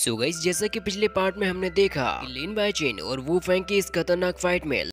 सो so guys जैसा कि पिछले पार्ट में हमने देखा लेन बाय चेन और वू फैंग की इस खतरनाक फाइट में